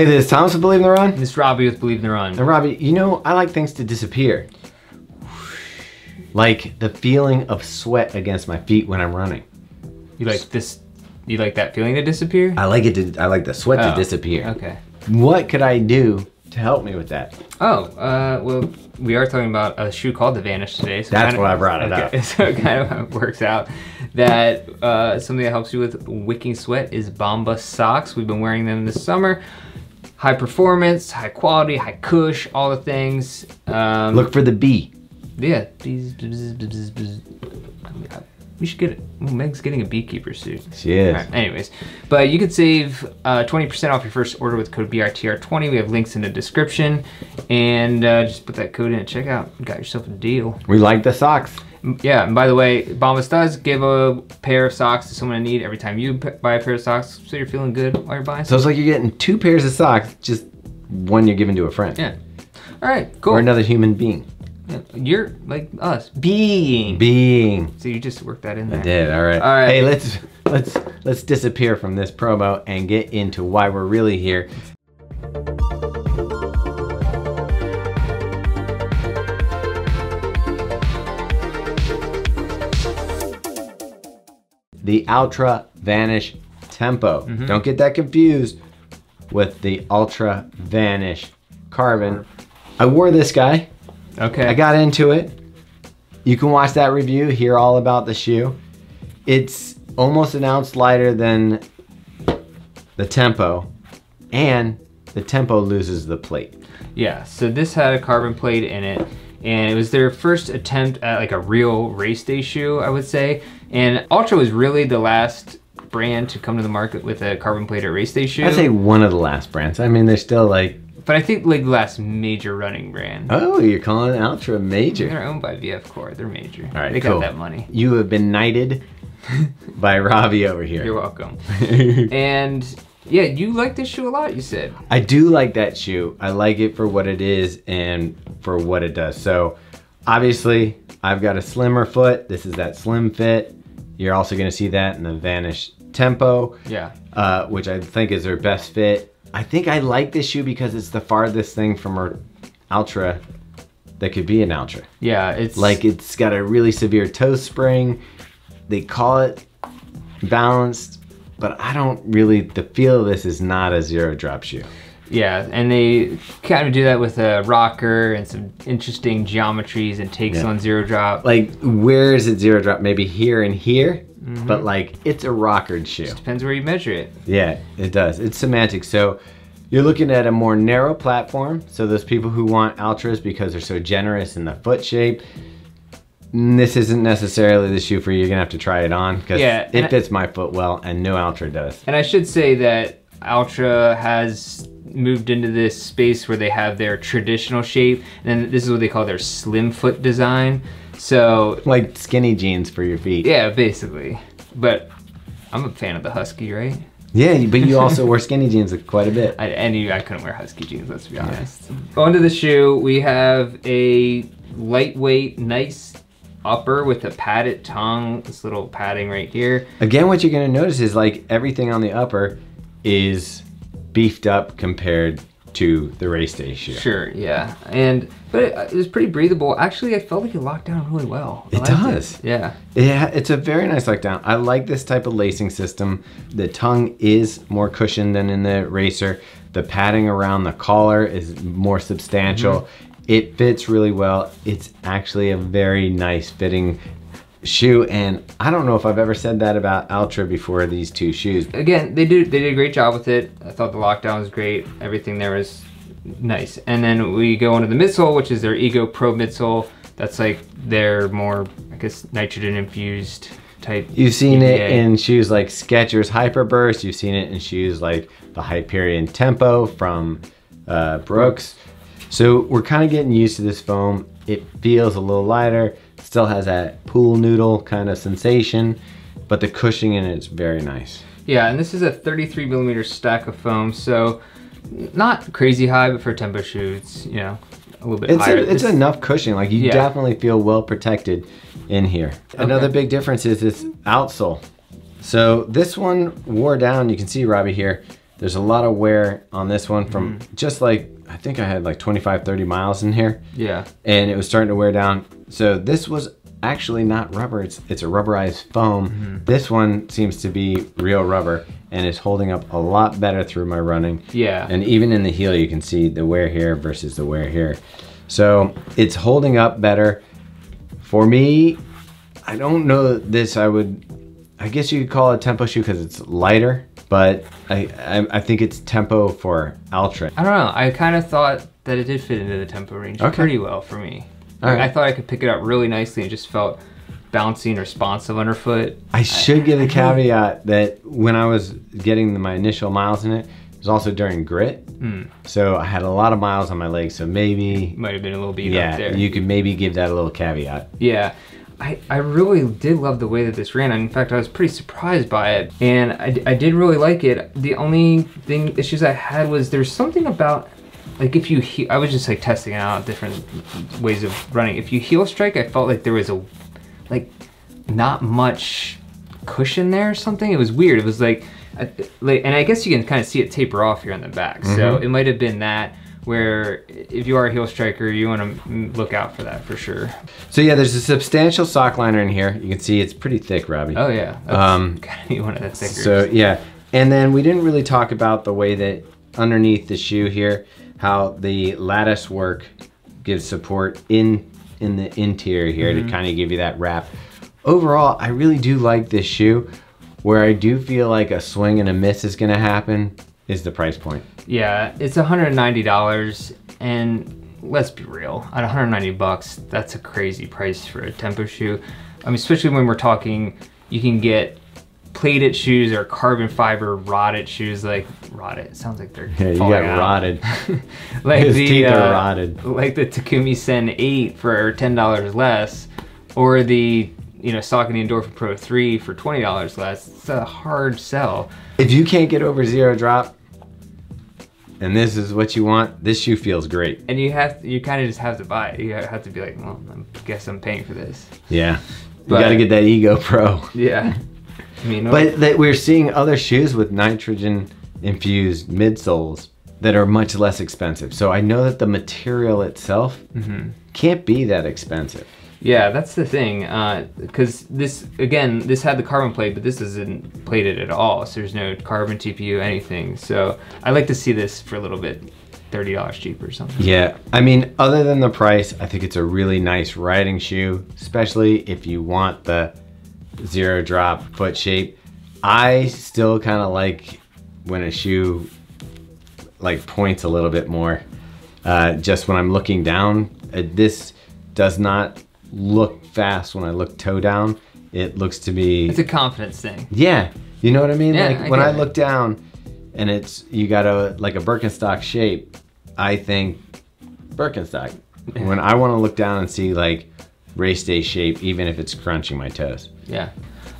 Hey, this is Thomas with Believe in the Run. This is Robbe with Believe in the Run. And Robbe, you know, I like things to disappear. Like the feeling of sweat against my feet when I'm running. You like this? You like that feeling to disappear? I like it to, I like the sweat to Oh, disappear. Okay. What could I do to help me with that? Oh, uh, well, we are talking about a shoe called the Vanish today. So That's why I brought it okay, up. So it kind of works out that uh, something that helps you with wicking sweat is Bombas socks. We've been wearing them this summer. High performance, high quality, high cush, all the things. Um, Look for the B. Yeah. We should get it. Well, Meg's getting a beekeeper suit. She is. Alright, anyways, but you could save uh, 20% off your first order with code BITR20. We have links in the description. And uh, just put that code in at checkout. You got yourself a deal. We like the socks. Yeah, and by the way, Bombas does give a pair of socks to someone in need every time you buy a pair of socks. So you're feeling good while you're buying So it's like you're getting two pairs of socks, just one you're giving to a friend. Yeah. All right, cool. Or another human being. Yeah, You're like us. Being. Being. so you just worked that in there. I did. All right. All right. Hey, let's let's let's disappear from this promo and get into why we're really here. The Altra Vanish Tempo. Mm-hmm. Don't get that confused with the Altra Vanish Carbon. I wore this guy. Okay. I got into it. You can watch that review, hear all about the shoe. It's almost an ounce lighter than the Tempo, and the Tempo loses the plate. Yeah, so this had a carbon plate in it, and it was their first attempt at like a real race day shoe, I would say. And Altra was really the last brand to come to the market with a carbon plated race day shoe. I'd say one of the last brands. I mean, they're still like, but I think like the last major running brand. oh, you're calling Altra major. They're owned by VF Corp. They're major. All right, they cool. got that money. You have been knighted by Robbe over here. You're welcome. and yeah, you like this shoe a lot. You said. I do like that shoe. I like it for what it is and for what it does. So obviously I've got a slimmer foot. This is that slim fit. You're also gonna see that in the Vanish Tempo, Yeah. uh, which I think is their best fit. I think I like this shoe because it's the farthest thing from our Altra that could be an Altra. Yeah. It's Like it's got a really severe toe spring. They call it balanced, but I don't really, the feel of this is not a zero drop shoe. Yeah, and they kind of do that with a rocker and some interesting geometries and takes Yeah. on zero drop. like where is it zero drop maybe here and here but like it's a rockered shoe Depends where you measure it. yeah it does it's semantic so you're looking at a more narrow platform so those people who want Altras because they're so generous in the foot shape mm, this isn't necessarily the shoe for you you're gonna have to try it on because Yeah, it I- fits my foot well and no Altra does And I should say that Altra has moved into this space where they have their traditional shape, and then this is what they call their slim foot design. So like skinny jeans for your feet yeah, basically. But I'm a fan of the husky, right? yeah but you also wear skinny jeans quite a bit I, and you, I couldn't wear husky jeans, let's be honest. Onto the shoe, we have a lightweight, nice upper with a padded tongue, this little padding right here. Again, what you're gonna notice is like everything on the upper is beefed up compared to the race day shoe. Sure, yeah, and but it, it was pretty breathable. Actually, I felt like it locked down really well. I It does. Yeah, Yeah, it's a very nice lockdown. I like this type of lacing system. The tongue is more cushioned than in the racer. The padding around the collar is more substantial. Mm-hmm. It fits really well. It's actually a very nice fitting shoe and I don't know if I've ever said that about Altra before these two shoes. again, they did they did a great job with it. I thought the lockdown was great. Everything there was nice. And then we go into the midsole, which is their EgoPro midsole. That's like their more, I guess, nitrogen infused type. You've seen it in shoes like Skechers Hyperburst. You've seen it in shoes like the Hyperion Tempo from uh, Brooks. So we're kind of getting used to this foam. It feels a little lighter. Still has that pool noodle kind of sensation, but the cushioning in it is very nice. Yeah, and this is a 33 millimeter stack of foam, so not crazy high, but for tempo shoes, you know, a little bit It's, higher. a, it's This- enough cushioning. Like you Yeah. definitely feel well protected in here. Another big difference is this outsole. So this one wore down. You can see Robbe here. There's a lot of wear on this one from mm. just like, I think I had like 25, 30 miles in here Yeah. and it was starting to wear down. So this was actually not rubber, it's, it's a rubberized foam. Mm-hmm. This one seems to be real rubber and is holding up a lot better through my running. Yeah. And even in the heel, you can see the wear here versus the wear here. So it's holding up better. For me, I don't know this I would, I guess you could call it a tempo shoe because it's lighter, but I, I, I think it's tempo for Altra. I don't know. I kind of thought that it did fit into the tempo range Okay. pretty well for me. Like, right. I thought I could pick it up really nicely and just felt bouncy and responsive underfoot. I should give a caveat that when I was getting my initial miles in it, it was also during grit. Hmm. So I had a lot of miles on my legs. So maybe, Might have been a little beat up yeah, there. you could maybe give that a little caveat. Yeah. I, I really did love the way that this ran. In fact, I was pretty surprised by it. And I, I did really like it. The only thing issues I had was there's something about like if you I was just like testing out different ways of running. If you heel strike, I felt like there was a like not much cushion there or something. It was weird. It was like, uh, like and I guess you can kind of see it taper off here on the back. So it might have been that where if you are a heel striker, you want to look out for that for sure. So yeah, there's a substantial sock liner in here. You can see it's pretty thick, Robbe. Oh yeah, that's Um, gotta be one of the thicker. So yeah, and then we didn't really talk about the way that underneath the shoe here, how the lattice work gives support in in the interior here to kind of give you that wrap. Overall, I really do like this shoe. Where I do feel like a swing and a miss is gonna happen is the price point. Yeah, it's $190, and let's be real, at 190 bucks, that's a crazy price for a tempo shoe. I mean, especially when we're talking, you can get plated shoes or carbon fiber rodded shoes like rotted. It sounds like they're Yeah, you got out. rotted. like His the teeth are uh, rotted. like the Takumi Sen 8 for ten dollars less, or the you know Saucony Endorphin Pro 3 for twenty dollars less. It's a hard sell. If you can't get over zero drop, and this is what you want, this shoe feels great. And you have you kind of just have to buy it. You have to be like, well, I guess I'm paying for this. Yeah, you got to get that EgoPro. Yeah. I mean, But that we're seeing other shoes with nitrogen infused midsoles that are much less expensive. So I know that the material itself mm-hmm. can't be that expensive. Yeah, that's the thing. Because this again, this had the carbon plate, but this isn't plated at all. So there's no carbon TPU anything. So I like to see this for a little bit, thirty dollars cheaper or something. Yeah, I mean, other than the price, I think it's a really nice riding shoe, especially if you want the zero drop foot shape. I still kind of like when a shoe like points a little bit more. Uh, just when I'm looking down, uh, this does not look fast when I look toe down. It looks to be It's a confidence thing. yeah, you know what I mean. Yeah, like I when I look down, and it's you got a like a Birkenstock shape. I think Birkenstock. when I want to look down and see like race day shape, even if it's crunching my toes. Yeah.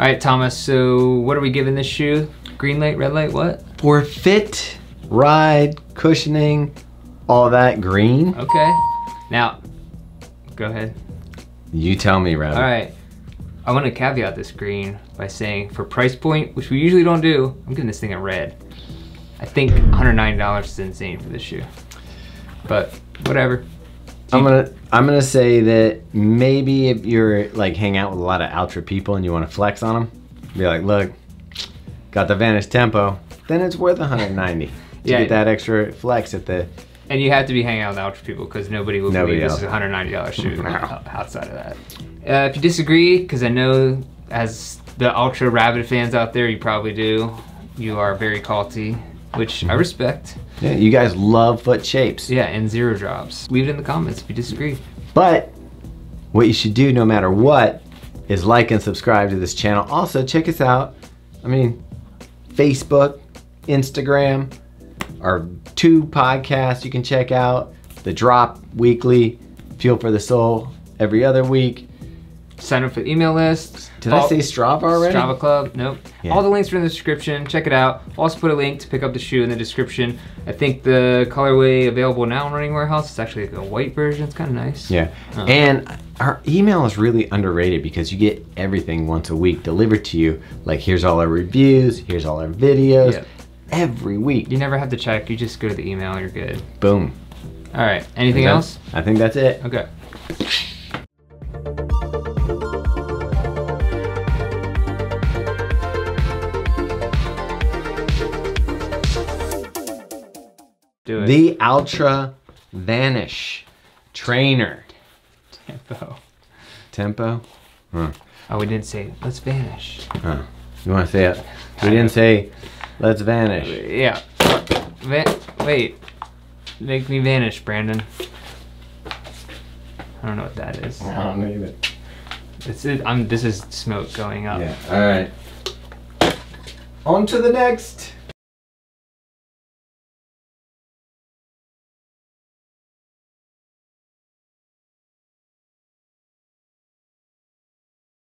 All right, Thomas. So what are we giving this shoe? Green light, red light, what? For fit, ride, cushioning, all that green. Okay. Now, go ahead. You tell me, Rob. All right. I want to caveat this green by saying for price point, which we usually don't do, I'm giving this thing a red. I think $109 is insane for this shoe. But whatever. I'm gonna I'm gonna say that maybe if you're like hang out with a lot of Altra people and you want to flex on them, be like, look, got the Vanish Tempo, then it's worth 190 to Yeah. get that extra flex at the. And you have to be hanging out with Altra people because nobody will Nobody believe else. this is a $190 shoe outside of that. Uh, if you disagree, because I know as the Altra Rabbit fans out there, you probably do, you are very culty, which I respect. Yeah, you guys love foot shapes, Yeah, and zero drops. Leave it in the comments if you disagree. but what you should do no matter what is like and subscribe to this channel. Also, check us out. I mean, Facebook, Instagram, our two podcasts you can check out. The Drop Weekly, Fuel for the Soul every other week. Sign up for the email list. Did I say Strava already? Strava Club. Nope. Yeah. All the links are in the description. Check it out. I'll also put a link to pick up the shoe in the description. I think the colorway available now in Running Warehouse is actually like a white version. It's kind of nice. Yeah. Oh. And our email is really underrated because you get everything once a week delivered to you. Like here's all our reviews, here's all our videos. Yeah. Every week. You never have to check. You just go to the email. You're good. Boom. All right. Anything else? I think that's it. Okay. Do it. The Altra Vanish Trainer. tempo. Tempo? Huh. Oh, we didn't say let's vanish. Huh. You want to say it? We didn't say, let's vanish. Yeah. Va- wait. Make me vanish, Brandon. I don't know what that is. I don't know either. It's it, I'm. This is smoke going up. Yeah, alright. On to the next.